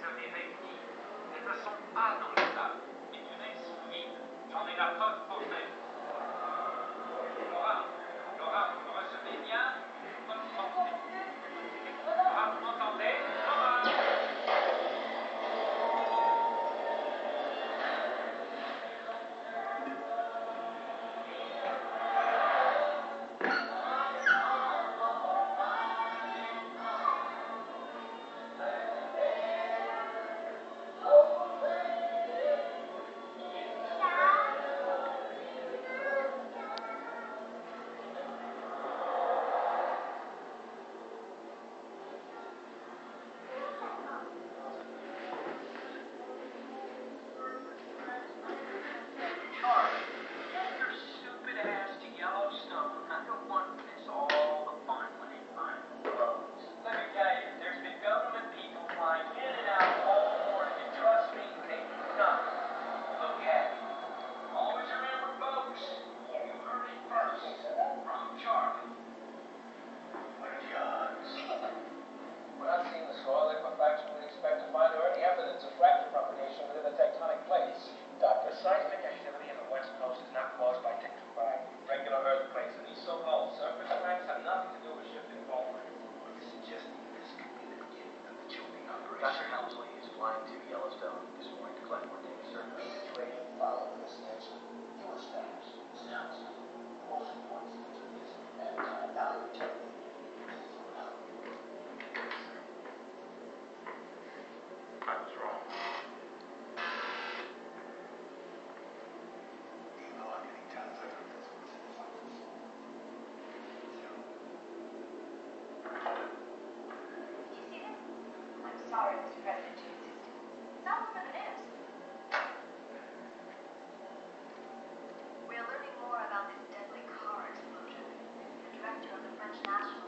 j'avais réuni les leçons A dans le tas, et du reste, j'en ai la preuve flying to Yellowstone this morning to collect more data, sir. Situation following this incident. Fewer staffs, sounds, most important features, and uh, now you're telling me you threw it out. I was wrong. You know how French national.